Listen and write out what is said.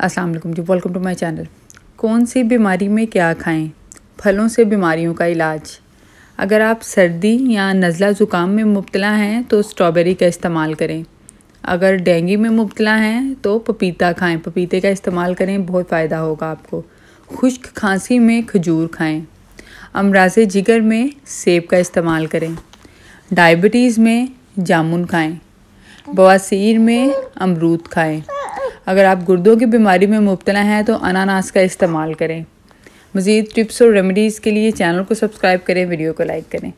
अस्सलाम वालेकुम जी वेलकम टू माय चैनल कौन सी बीमारी में क्या खाएँ? फलों से बीमारियों का इलाज। अगर आप सर्दी या नज़ला ज़ुकाम में मुबतला हैं तो स्ट्रॉबेरी का इस्तेमाल करें। अगर डेंगू में मुबतला हैं तो पपीता खाएँ। पपीते का इस्तेमाल करें, बहुत फ़ायदा होगा आपको। खुश्क खांसी में खजूर खाएँ। अमराज जिगर में सेब का इस्तेमाल करें। डायबिटीज़ में जामुन खाएँ। बवासीर में अमरूद खाएँ। अगर आप गुर्दों की बीमारी में मुबतला हैं तो अनानास का इस्तेमाल करें। मज़ीद टिप्स और रेमडीज़ के लिए चैनल को सब्सक्राइब करें, वीडियो को लाइक करें।